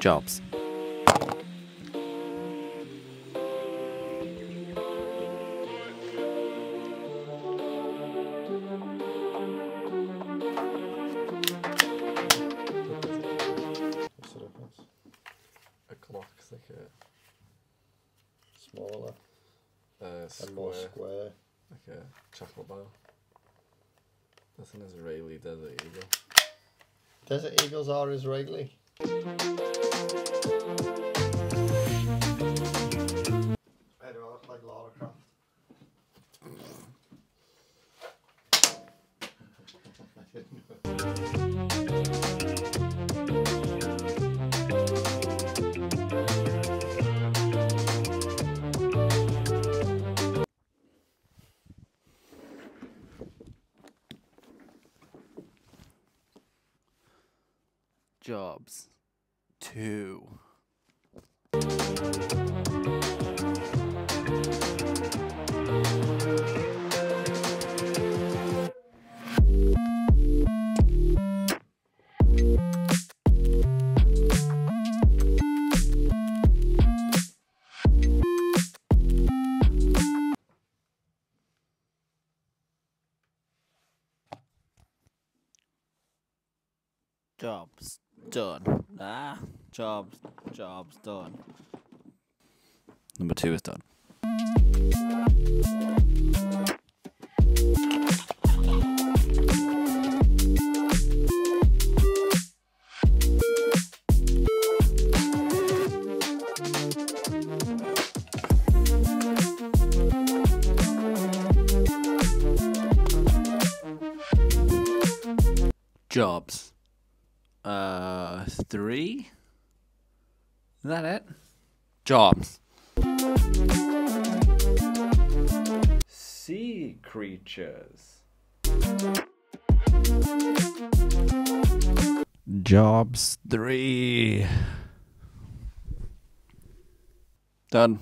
Jobs. What's the difference? A Glock's like a Smaller uh, and more square, square. like a chocolate bar. That's an Israeli desert eagle. Desert eagles are Israeli. Do like Croft? I didn't know. Jobs. Two. Jobs done. Ah, jobs, jobs done. Number two is done. Jobs. Uh, three? Is that it? Jobs. Sea creatures. Jobs three. Done.